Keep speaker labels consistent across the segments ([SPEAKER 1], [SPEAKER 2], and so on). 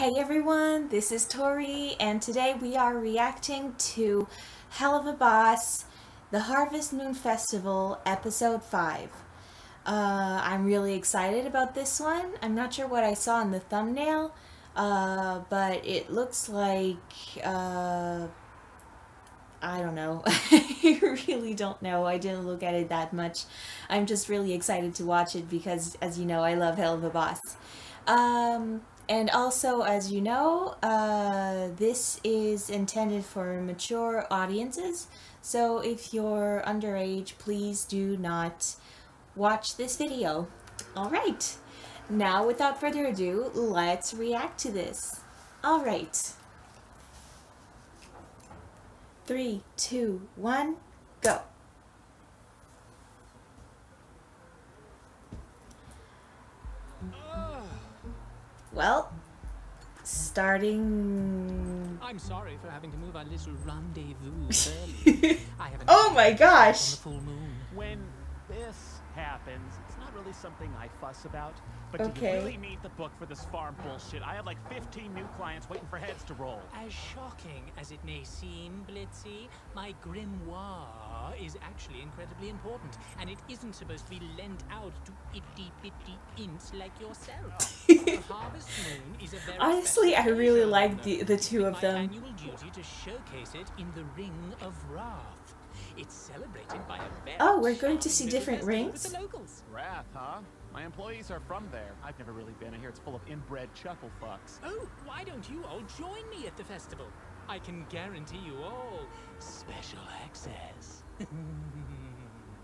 [SPEAKER 1] Hey everyone, this is Tori, and today we are reacting to Helluva Boss, the Harvest Moon Festival, Episode 5. Uh, I'm really excited about this one. I'm not sure what I saw in the thumbnail, uh, but it looks like, uh, I don't know. I really don't know. I didn't look at it that much. I'm just really excited to watch it because, as you know, I love Helluva Boss. Um, and also, as you know, uh, this is intended for mature audiences. So if you're underage, please do not watch this video. Alright, now without further ado, let's react to this. Alright. Three, two, one, go. Well, starting...
[SPEAKER 2] I'm sorry for having to move our little rendezvous early. I haven't
[SPEAKER 1] oh my gosh!
[SPEAKER 2] on the full moon.
[SPEAKER 3] When this happens, it's not really something I fuss about. But do
[SPEAKER 1] Okay.
[SPEAKER 3] you really need the book for this farm bullshit? I have like 15 new clients waiting for heads to roll.
[SPEAKER 2] As shocking as it may seem, Blitzy, my grimoire is actually incredibly important, and it isn't supposed to be lent out to itty bitty imps like yourself. the Harvest Moon is a very
[SPEAKER 1] Honestly, I really like the, the two of them.
[SPEAKER 2] annual duty to showcase it in the Ring of Wrath. It's celebrated by a
[SPEAKER 1] Oh, we're going to see different rings?
[SPEAKER 2] With the locals.
[SPEAKER 3] Wrath, huh? My employees are from there. I've never really been. I hear it's full of inbred chuckle fucks.
[SPEAKER 2] Oh, why don't you all join me at the festival? I can guarantee you all special access.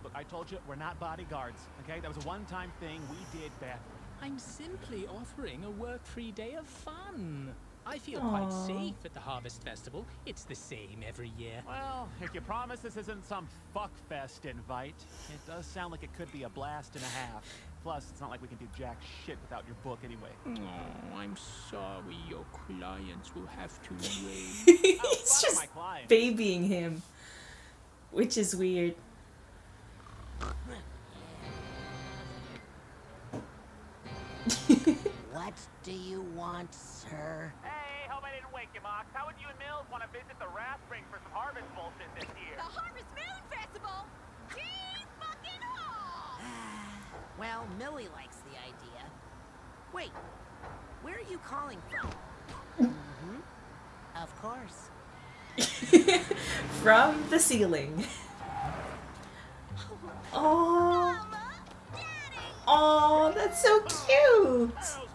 [SPEAKER 3] Look, I told you, we're not bodyguards, okay? That was a one-time thing we did back.
[SPEAKER 2] I'm simply offering a work-free day of fun. I feel
[SPEAKER 1] Aw.
[SPEAKER 2] quite safe at the Harvest Festival. It's the same every year.
[SPEAKER 3] Well, if you promise this isn't some fuckfest invite, it does sound like it could be a blast and a half. Plus, it's not like we can do jack shit without your book anyway.
[SPEAKER 2] Oh, I'm sorry your clients will have to wait.
[SPEAKER 1] He's
[SPEAKER 3] Oh,
[SPEAKER 1] just babying him, which is weird.
[SPEAKER 4] What do you want, sir?
[SPEAKER 3] Hey, hope I didn't wake you, Mox. How would you and Mills want to visit the Wrath Spring for some harvest bullshit this year?
[SPEAKER 5] The Harvest Moon Festival? Gee fucking haw!
[SPEAKER 4] Well, Millie likes the idea. Wait, where are you calling from? mm-hmm. Of course.
[SPEAKER 1] From the ceiling. Oh,
[SPEAKER 5] Mama, Daddy,
[SPEAKER 1] oh, that's so cute.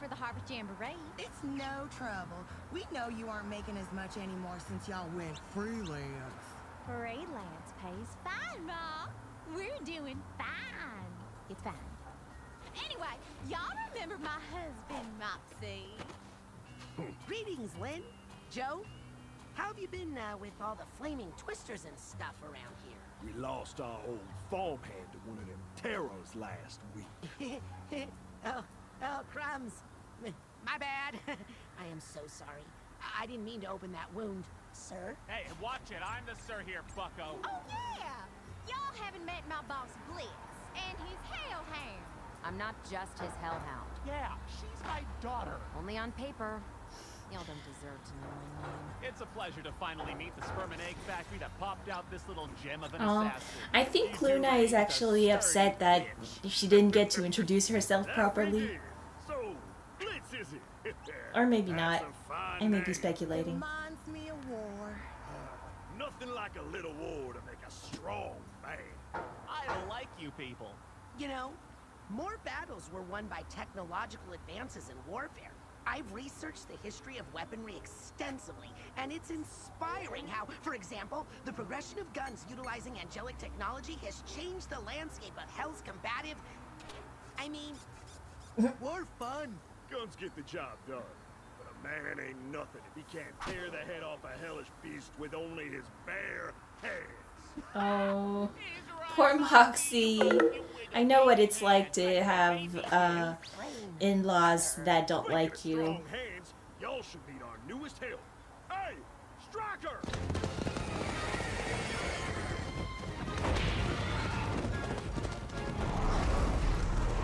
[SPEAKER 5] For the Harvest Jamboree.
[SPEAKER 6] It's no trouble. We know you aren't making as much anymore since y'all went freelance.
[SPEAKER 5] Freelance pays fine, Ma. We're doing fine. It's fine. Anyway, y'all remember my husband, Mopsy?
[SPEAKER 4] Greetings, Lynn. Joe, how have you been uh, with all the flaming twisters and stuff around here?
[SPEAKER 7] We lost our old farmhand to one of them terrors last week.
[SPEAKER 4] oh, oh, crumbs. My bad. I am so sorry. I, I didn't mean to open that wound, sir.
[SPEAKER 3] Hey, watch it. I'm the sir here, bucko.
[SPEAKER 5] Oh, yeah. Y'all haven't met my boss, Blitz, and his hellhound.
[SPEAKER 8] I'm not just his hellhound.
[SPEAKER 3] Yeah, she's my daughter.
[SPEAKER 8] Only on paper. Y'all don't deserve to know my name.
[SPEAKER 3] It's a pleasure to finally meet the sperm and egg factory that popped out this little gem of an
[SPEAKER 1] Oh,
[SPEAKER 3] assassin.
[SPEAKER 1] I think
[SPEAKER 3] She's Loona
[SPEAKER 1] is actually upset that she didn't get to introduce herself
[SPEAKER 7] That we
[SPEAKER 1] properly.
[SPEAKER 7] did. So, Blitz is it?
[SPEAKER 1] Or maybe
[SPEAKER 7] That's
[SPEAKER 1] not. I may be
[SPEAKER 7] eh?
[SPEAKER 1] speculating.
[SPEAKER 6] Reminds me of war.
[SPEAKER 7] Nothing like a little war to make a strong man.
[SPEAKER 3] I like you people.
[SPEAKER 4] You know, more battles were won by technological advances in warfare. I've researched the history of weaponry extensively, and it's inspiring how, for example, the progression of guns utilizing angelic technology has changed the landscape of Hell's combative... I mean,
[SPEAKER 7] War fun. Guns get the job done. But a man ain't nothing if he can't tear the head off a hellish beast with only his bare hands.
[SPEAKER 1] Oh, poor Moxxie. I know what it's like to have uh, in-laws that don't like you.
[SPEAKER 7] Y'all should meet our newest help. Hey, Striker!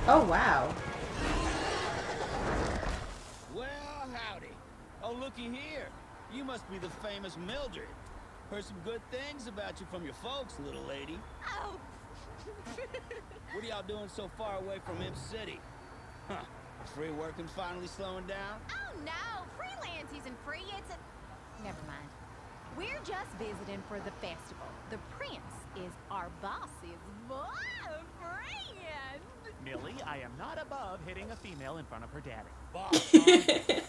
[SPEAKER 1] Oh, wow.
[SPEAKER 9] Well, howdy. Oh, looky here. You must be the famous Mildred. Heard some good things about you from your folks, little lady.
[SPEAKER 5] Oh,
[SPEAKER 9] What are y'all doing so far away from Imp City? Huh. Free working finally slowing down?
[SPEAKER 5] oh no, freelance isn't free. It's a. Never mind. We're just visiting for the festival. The prince is our boss's boyfriend.
[SPEAKER 3] Millie, I am not above hitting a female in front of her daddy.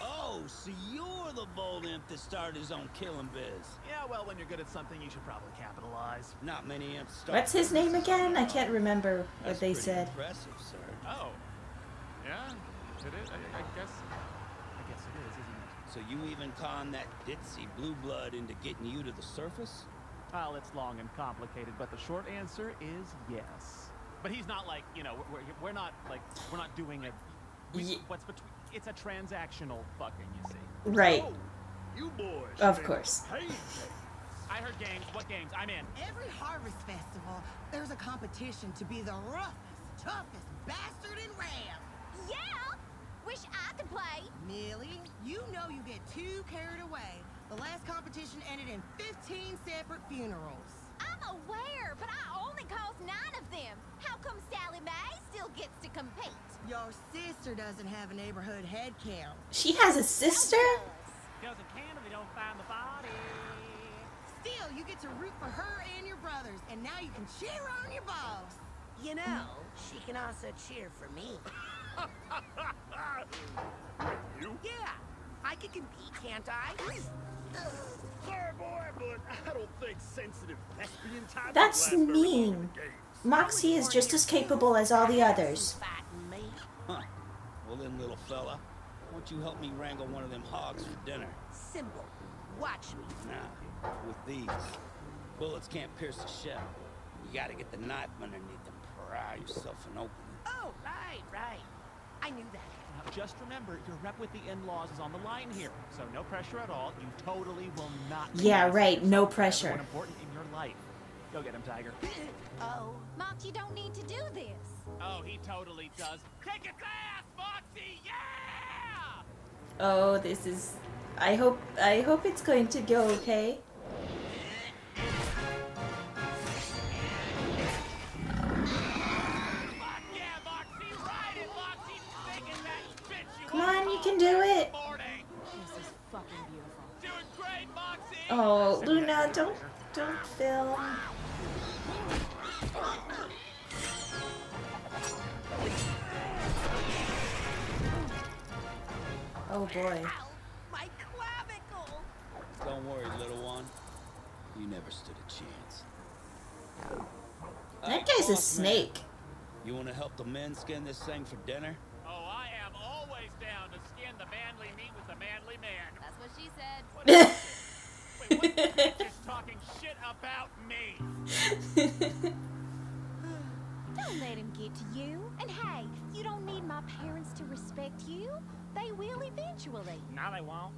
[SPEAKER 9] Boss, huh? oh, so you're the bold imp that started his own killing biz.
[SPEAKER 3] Yeah, well, when you're good at something, you should probably capitalize.
[SPEAKER 9] Not many imps start.
[SPEAKER 1] What's his name again? I can't remember what
[SPEAKER 9] That's
[SPEAKER 1] they said.
[SPEAKER 9] Impressive, sir.
[SPEAKER 3] Oh. Yeah, it is. I, I guess. I guess it is, isn't it?
[SPEAKER 9] So you even conned that ditzy blue blood into getting you to the surface?
[SPEAKER 3] Well, it's long and complicated, but the short answer is yes. But he's not like, you know, we're, we're, we're not like, we're not doing it. We,
[SPEAKER 1] Ye-
[SPEAKER 3] what's between? It's a transactional fucking, you see.
[SPEAKER 1] Right.
[SPEAKER 7] Oh, you boys.
[SPEAKER 1] Of course.
[SPEAKER 3] I heard games. What games? I'm in.
[SPEAKER 6] Every harvest festival, there's a competition to be the roughest, toughest bastard in Ram.
[SPEAKER 5] Yeah! Wish I could play.
[SPEAKER 6] Millie, you know you get too carried away. The last competition ended in 15 separate funerals.
[SPEAKER 5] I'm aware, but I only caused nine of them. How come Sallie May still gets to compete?
[SPEAKER 6] Your sister doesn't have a neighborhood head count.
[SPEAKER 1] She has a sister?
[SPEAKER 3] Goes in Canada, they don't find the body.
[SPEAKER 6] Still, you get to root for her and your brothers, and now you can cheer on your boss.
[SPEAKER 4] You know, she can also cheer for me.
[SPEAKER 7] You?
[SPEAKER 4] Yeah, I can compete, can't I?
[SPEAKER 7] Sorry, but I don't think sensitive thespian types
[SPEAKER 1] That's
[SPEAKER 7] last very long in
[SPEAKER 1] mean.
[SPEAKER 7] the.
[SPEAKER 1] Moxxie is just as capable as all the others.
[SPEAKER 4] Fighting me.
[SPEAKER 9] Huh. Well then, little fella, won't you help me wrangle one of them hogs for dinner?
[SPEAKER 4] Simple. Watch me.
[SPEAKER 9] Now, with these, bullets can't pierce the shell. You gotta get the knife underneath and pry yourself an opening.
[SPEAKER 4] Oh, right, right. I knew that.
[SPEAKER 3] Now, just remember, your rep with the in-laws is on the line here, so no pressure at all. You totally will not.
[SPEAKER 1] Yeah, right, no pressure.
[SPEAKER 3] important in your life. Go get him, Tiger.
[SPEAKER 4] Oh,
[SPEAKER 5] Mox, you don't need to do this.
[SPEAKER 3] Oh, he totally does. Kick its ass, Foxy! Yeah!
[SPEAKER 1] Oh, this is. I hope. I hope it's going to go okay.
[SPEAKER 9] Stood a chance.
[SPEAKER 1] That guy's a snake.
[SPEAKER 9] You wanna help the men skin this thing for dinner?
[SPEAKER 3] Oh, I am always down to skin the manly meat with the manly man.
[SPEAKER 5] That's what she said.
[SPEAKER 3] What is? Wait, what the bitch is talking shit about me?
[SPEAKER 5] Don't let him get to you. And hey, you don't need my parents to respect you. They will eventually.
[SPEAKER 2] No, they won't.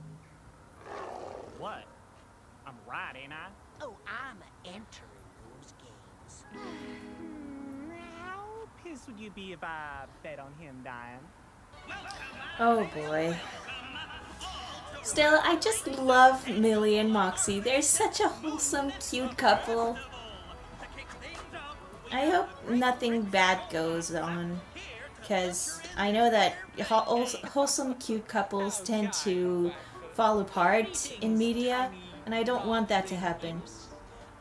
[SPEAKER 2] What? I'm right, ain't I?
[SPEAKER 4] Oh, I'm entering those games.
[SPEAKER 2] How pissed would you be if I bet on him dying?
[SPEAKER 1] Oh boy. Still, I just love Millie and Moxxie. They're such a wholesome, cute couple. I hope nothing bad goes on. Because I know that wholesome, cute couples tend to fall apart in media, and I don't want that to happen.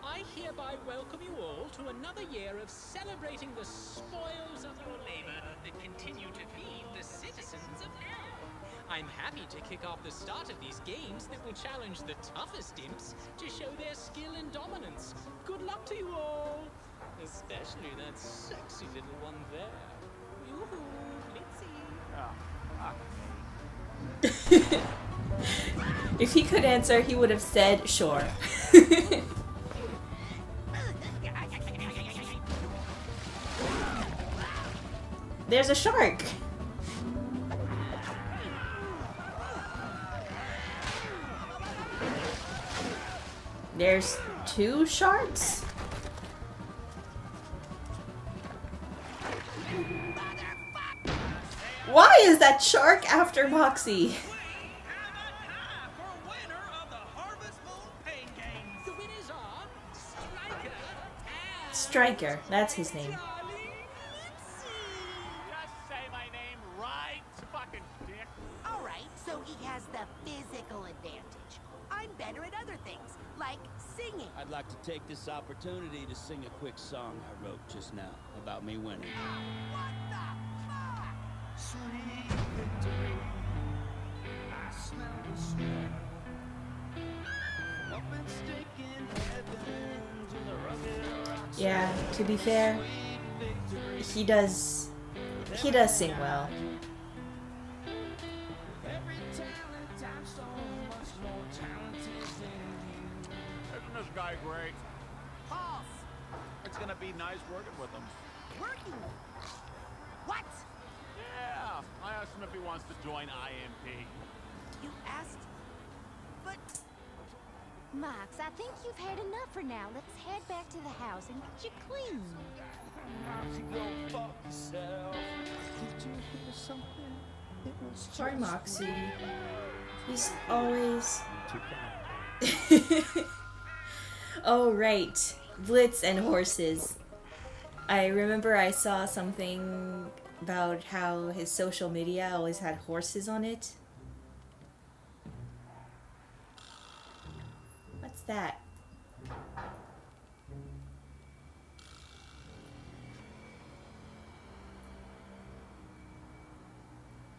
[SPEAKER 2] I hereby welcome you all to another year of celebrating the spoils of your labor that continue to feed the citizens of Nam. I'm happy to kick off the start of these games that will challenge the toughest imps to show their skill and dominance. Good luck to you all! Especially that sexy little one there. Yoo-hoo, Blitzy.
[SPEAKER 1] Ah, if he could answer, he would have said sure. There's a shark. There's two sharks? Why is that shark after
[SPEAKER 2] Moxxie? Striker,
[SPEAKER 1] that's his name.
[SPEAKER 3] Just say my name right, fucking dick.
[SPEAKER 4] All right, so he has the physical advantage. I'm better at other things, like singing.
[SPEAKER 9] I'd like to take this opportunity to sing a quick song I wrote just now about me winning.
[SPEAKER 4] What
[SPEAKER 1] Yeah, to be fair, he does he does sing well.
[SPEAKER 7] Every talent I'm so much more talented than you.
[SPEAKER 3] Isn't this guy great?
[SPEAKER 4] False.
[SPEAKER 3] It's gonna be nice working with him.
[SPEAKER 4] Working. What?
[SPEAKER 3] Yeah, I asked him if he wants to join IMP.
[SPEAKER 4] You asked? But
[SPEAKER 5] Mox, I think you've had enough for now. Let's head back to the house and get you clean.
[SPEAKER 7] To go fuck yourself. Did you hear something? It was
[SPEAKER 1] Sorry, Moxxie. He's always Oh right. Blitz and horses. I remember I saw something about how his social media always had horses on it. That?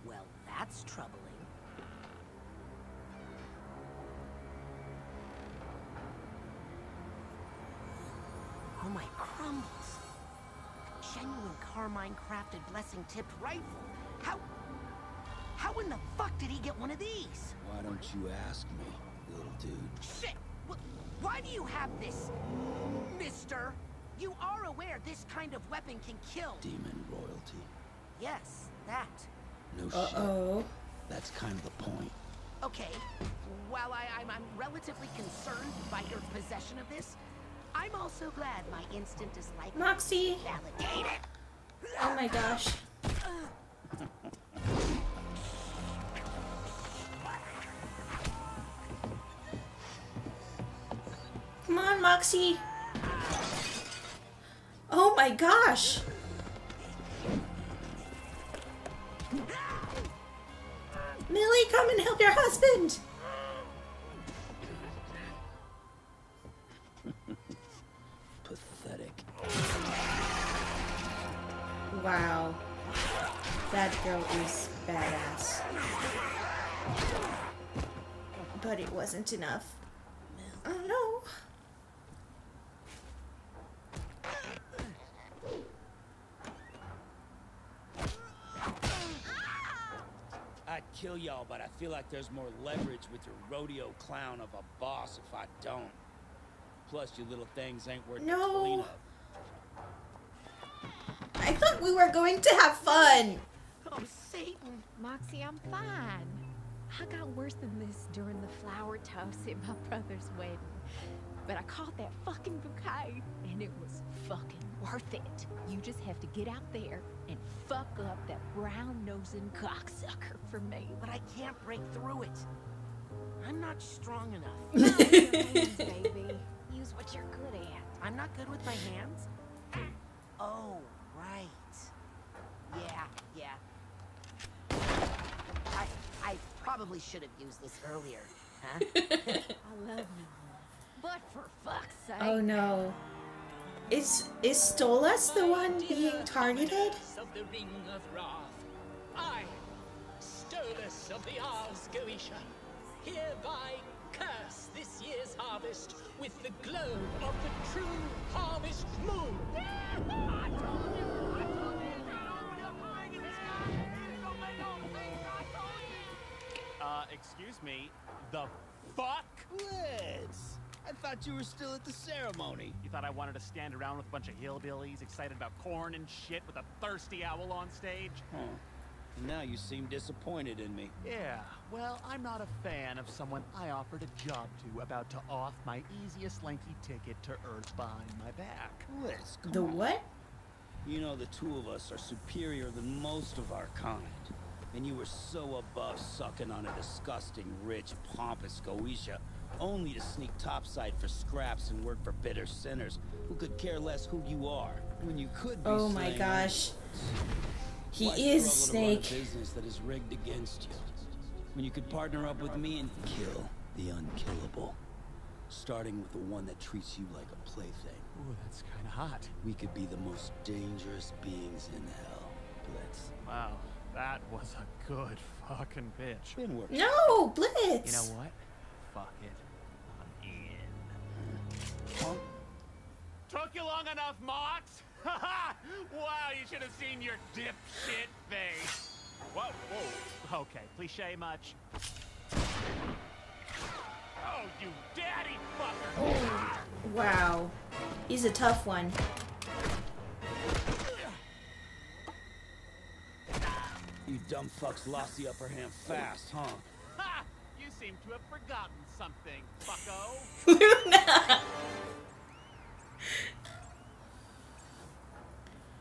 [SPEAKER 4] well, that's troubling. Oh my crumbles. Genuine Carmine crafted blessing tipped rifle. How How in the fuck did he get one of these?
[SPEAKER 9] Why don't you ask me, little dude?
[SPEAKER 4] Shit! Wh- Why do you have this, mister? You are aware this kind of weapon can kill.
[SPEAKER 9] Demon royalty.
[SPEAKER 4] Yes, that.
[SPEAKER 9] No
[SPEAKER 1] Uh
[SPEAKER 9] shit.
[SPEAKER 1] oh.
[SPEAKER 9] That's kind of the point.
[SPEAKER 4] Okay, while I, I'm, I'm relatively concerned by your possession of this, I'm also glad my instant dislike
[SPEAKER 1] Moxxie!
[SPEAKER 4] validated.
[SPEAKER 1] Oh my gosh. Come on, Moxxie! Oh my gosh! Millie, come and help your husband!
[SPEAKER 9] Pathetic.
[SPEAKER 1] Wow. That girl is badass. But it wasn't enough. Oh no.
[SPEAKER 9] I'd kill y'all, but I feel like there's more leverage with your rodeo clown of a boss if I don't. Plus, you little things ain't worth
[SPEAKER 1] No.
[SPEAKER 9] the cleanup.
[SPEAKER 1] I thought we were going to have fun.
[SPEAKER 4] Oh, Satan.
[SPEAKER 5] Moxxie, I'm fine. I got worse than this during the flower toast at my brother's wedding. But I caught that fucking bouquet, and it was fucking worth it. You just have to get out there and fuck up that brown-nosing cocksucker for me.
[SPEAKER 4] But I can't break through it. I'm not strong enough.
[SPEAKER 5] Use baby. Use what you're good at.
[SPEAKER 4] I'm not good with my hands? Oh, right. Yeah, yeah. I, I probably should have used this earlier, huh?
[SPEAKER 5] I love you. But for fuck's sake.
[SPEAKER 1] Oh no. Is is Stolas the one being targeted?
[SPEAKER 2] Of the Ring of Wrath. I, Stolas of the Ars Goetia, hereby curse this year's harvest with the glow of the true harvest moon.
[SPEAKER 3] Uh, excuse me. The fuck?
[SPEAKER 9] Liz! I thought you were still at the ceremony.
[SPEAKER 3] You thought I wanted to stand around with a bunch of hillbillies excited about corn and shit with a thirsty owl on stage?
[SPEAKER 9] Huh. Now you seem disappointed in me.
[SPEAKER 3] Yeah, well, I'm not a fan of someone I offered a job to about to off my easiest lanky ticket to Earth behind my back.
[SPEAKER 9] Liz, come
[SPEAKER 1] The
[SPEAKER 9] on.
[SPEAKER 1] what?
[SPEAKER 9] You know the two of us are superior than most of our kind. And you were so above sucking on a disgusting, rich, pompous Goetia, only to sneak topside for scraps and work for bitter sinners who could care less who you are, when you could be
[SPEAKER 1] Oh my gosh. He
[SPEAKER 9] Why
[SPEAKER 1] is
[SPEAKER 9] struggle a
[SPEAKER 1] Snake.
[SPEAKER 9] business that is rigged against you. When you could partner up with me and kill the unkillable. Starting with the one that treats you like a plaything.
[SPEAKER 3] Ooh, that's kind of hot.
[SPEAKER 9] We could be the most dangerous beings in hell, Blitz.
[SPEAKER 3] Wow, that was a good fucking pitch.
[SPEAKER 9] Been working.
[SPEAKER 1] No, Blitz.
[SPEAKER 3] You know what? Fuck it. I'm in.
[SPEAKER 9] Huh?
[SPEAKER 3] Took you long enough, Mox? wow, you should have seen your dipshit face. Whoa, whoa. Okay, cliche much. Oh, you daddy fucker!
[SPEAKER 1] Wow. He's a tough one.
[SPEAKER 9] You dumb fucks lost the upper hand fast, huh?
[SPEAKER 3] Ha! You seem to have forgotten something, fucko.
[SPEAKER 1] Loona!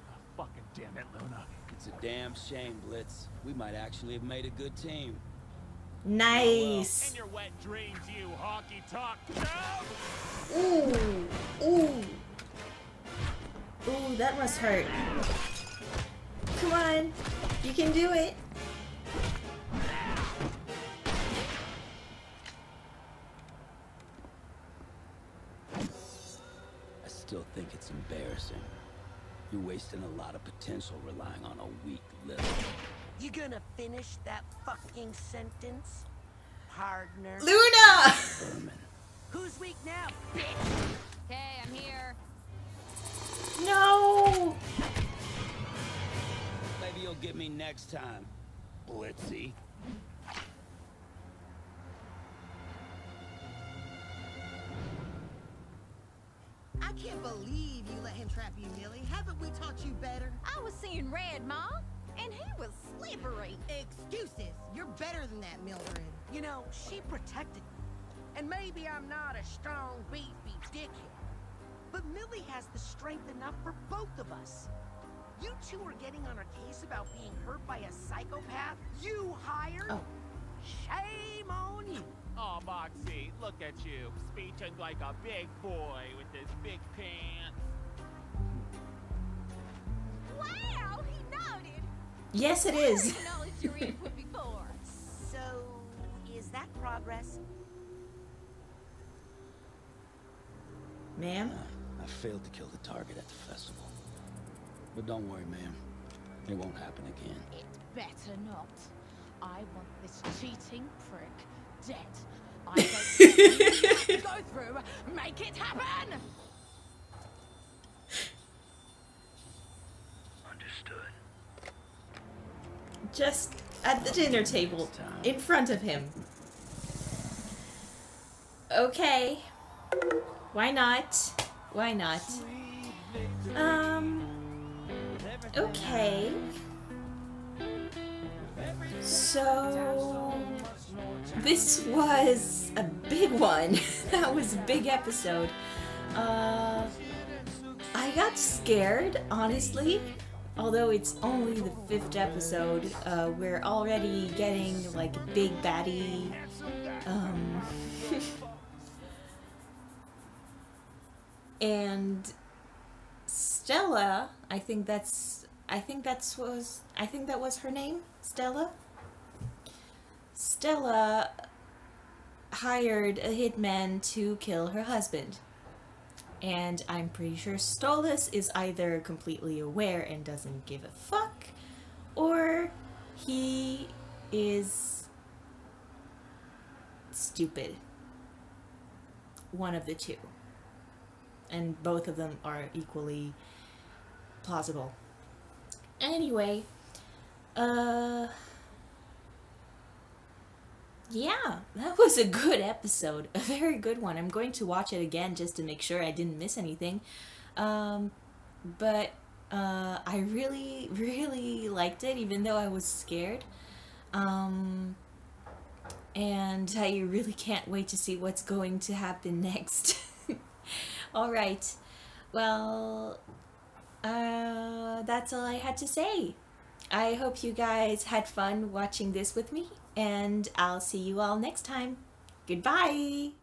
[SPEAKER 3] Oh, fucking damn it, Loona.
[SPEAKER 9] It's a damn shame, Blitz. We might actually have made a good team.
[SPEAKER 1] Nice.
[SPEAKER 3] In your wet dreams, you honky talk.
[SPEAKER 1] Ooh. Ooh. Ooh, that must hurt. Come on. You can do it.
[SPEAKER 9] I still think it's embarrassing. You're wasting a lot of potential relying on a weak little.
[SPEAKER 4] You gonna finish that fucking sentence? Partner.
[SPEAKER 1] Loona!
[SPEAKER 9] vermin.
[SPEAKER 4] Who's weak now, bitch?
[SPEAKER 8] Okay, I'm here.
[SPEAKER 1] No!
[SPEAKER 9] Maybe you'll get me next time, Blitzy.
[SPEAKER 6] I can't believe you let him trap you, Millie. Haven't we taught you better?
[SPEAKER 5] I was seeing red, Ma, and he was slippery.
[SPEAKER 6] Excuses. You're better than that, Mildred.
[SPEAKER 4] You know, she protected me. And maybe I'm not a strong, beefy dickhead. But Millie has the strength enough for both of us. You two are getting on a case about being hurt by a psychopath you hired?
[SPEAKER 1] Oh.
[SPEAKER 4] Shame on you.
[SPEAKER 3] Oh, Moxxie, look at you, speeching like a big boy with his big pants.
[SPEAKER 5] Wow, he nodded.
[SPEAKER 1] Yes, it is.
[SPEAKER 5] Acknowledged your input before.
[SPEAKER 4] So, is that progress?
[SPEAKER 1] Ma'am?
[SPEAKER 9] I failed to kill the target at the festival. But don't worry, ma'am. It won't happen again.
[SPEAKER 5] It better not. I want this cheating prick dead. I don't go through. Make it happen.
[SPEAKER 9] Understood.
[SPEAKER 1] Just at the dinner table, in front of him. Okay. Why not? Why not? Um. Okay. So. This was a big one. that was a big episode. Uh. I got scared, honestly. Although it's only the fifth episode, uh, we're already getting like big baddie. Um, and Stella, I think that's I think that's was I think that was her name, Stella. Stella hired a hitman to kill her husband. And I'm pretty sure Stolas is either completely aware and doesn't give a fuck, or he is stupid. One of the two. And both of them are equally plausible. Anyway, uh. Yeah, that was a good episode. A very good one. I'm going to watch it again just to make sure I didn't miss anything. Um, but uh, I really, really liked it, even though I was scared. Um, and I really can't wait to see what's going to happen next. Alright, well, uh, that's all I had to say. I hope you guys had fun watching this with me, and I'll see you all next time. Goodbye!